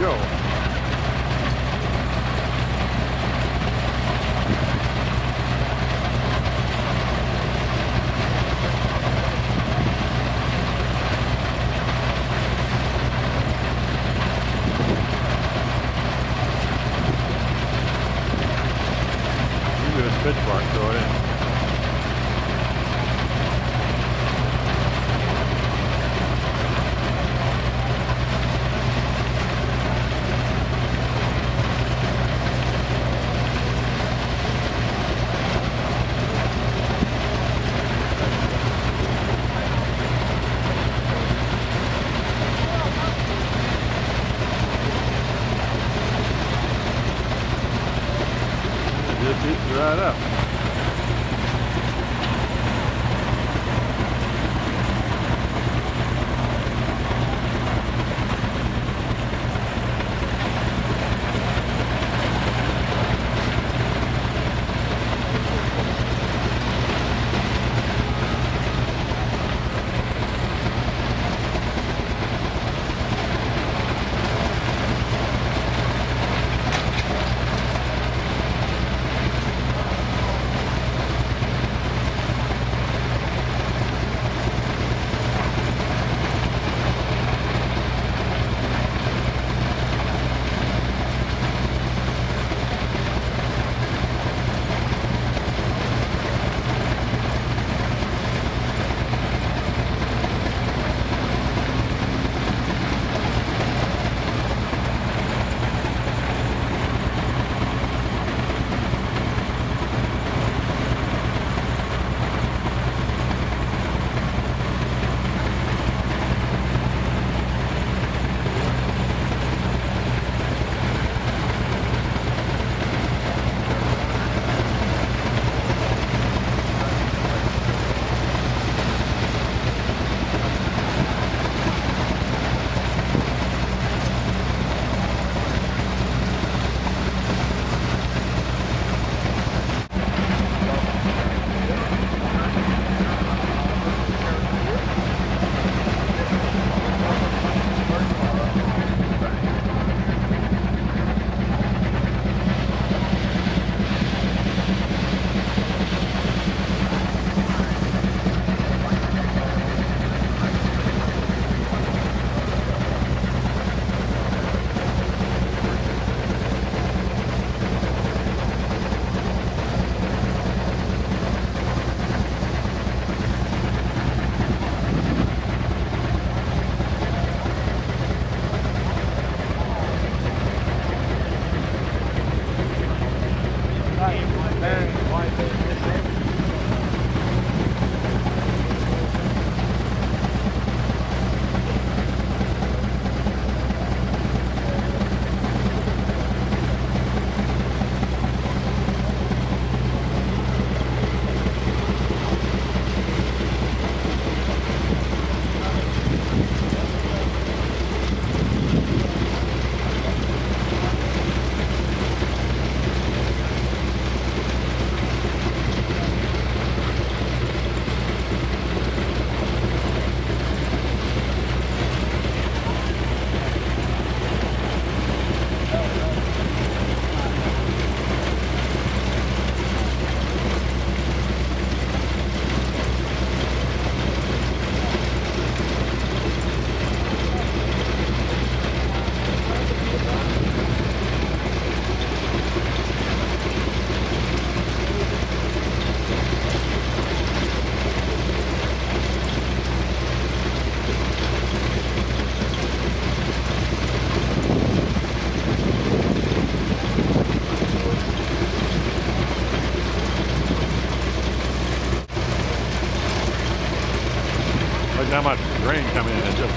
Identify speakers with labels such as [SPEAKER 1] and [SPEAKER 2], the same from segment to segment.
[SPEAKER 1] Joe. Pitch mark, throw it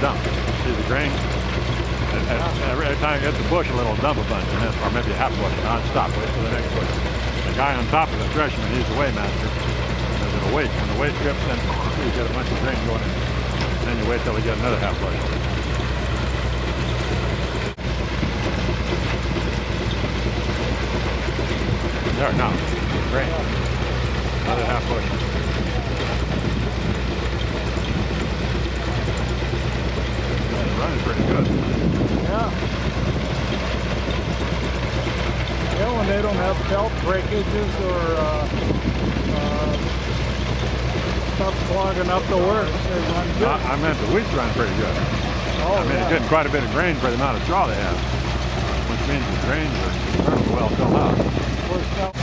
[SPEAKER 1] dumped. See the grain? Every, time it gets a bush, it'll dump a bunch, and then, or maybe a half bush, non-stop. Wait for the next bush. The guy on top of the thresherman, he's the weighmaster. Because it'll wait. When the weight trips, then you get a bunch of grain going in. And then you wait till we get another half bush. There, now. Grain. Another half bush. Running pretty good.
[SPEAKER 2] Yeah. belt breakages or uh, uh, stuff clogging up the works. They run good.
[SPEAKER 1] I, I meant the wheat's running pretty good.
[SPEAKER 2] oh,
[SPEAKER 1] I mean,
[SPEAKER 2] yeah.
[SPEAKER 1] it's getting quite a bit of grain for the amount of straw they have, which means the grains are incredibly well filled out.
[SPEAKER 2] We're sell-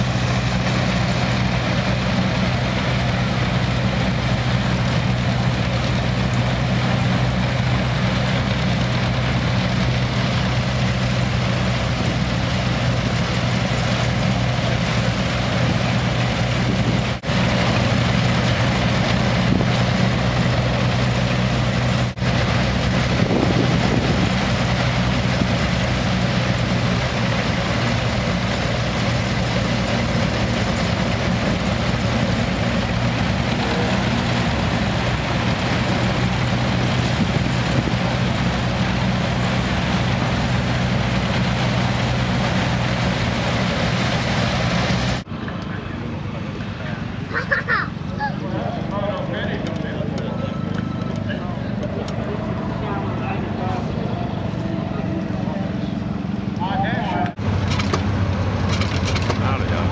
[SPEAKER 1] Howdy, yeah.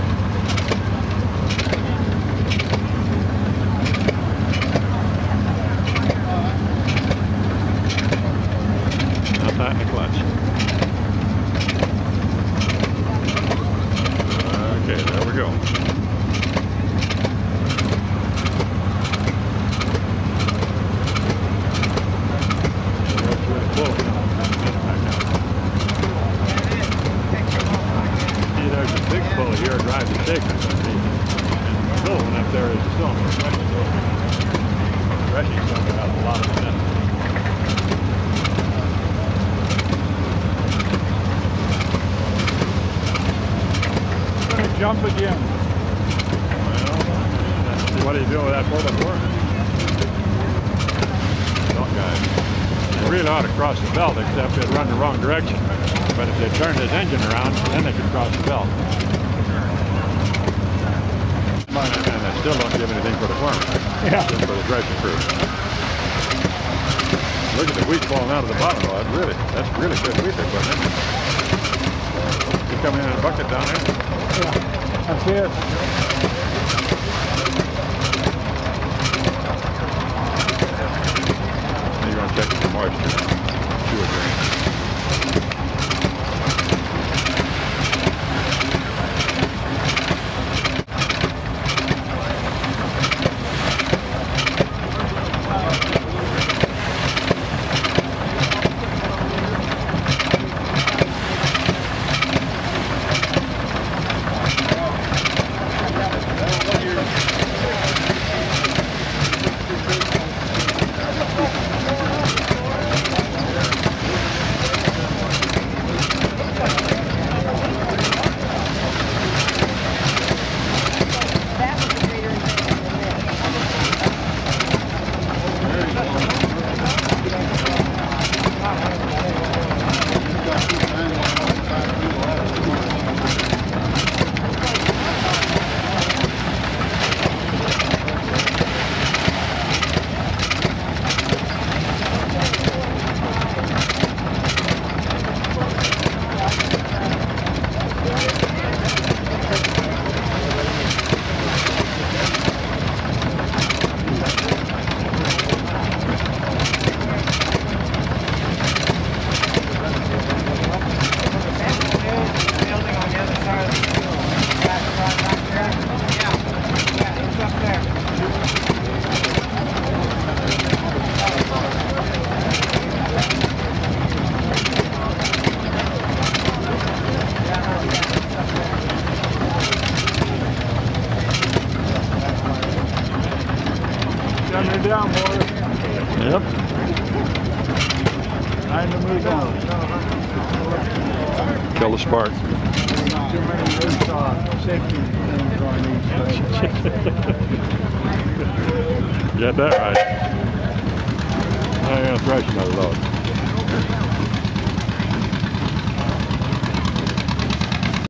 [SPEAKER 1] Not that in the clutch. Okay, there we go. That's really full. Back out. See, there's a big pull drives the little one up there is the cylinder. Threshing cylinder has a lot of
[SPEAKER 2] gonna jump again.
[SPEAKER 1] Well, what do you do with that 4x4? Belt guys. They really ought to cross the belt, except they'd run the wrong direction. But if they turn this engine around, then they could cross the belt. And they still don't give anything for the farmer.
[SPEAKER 2] Yeah.
[SPEAKER 1] Just for the threshing crew. Look at the wheat falling out of the bottom it, really. That's really good wheat they're putting in. You coming in a bucket down there?
[SPEAKER 2] Yeah, that's it. On these things.
[SPEAKER 1] Get that right. I'm gonna thresh another load.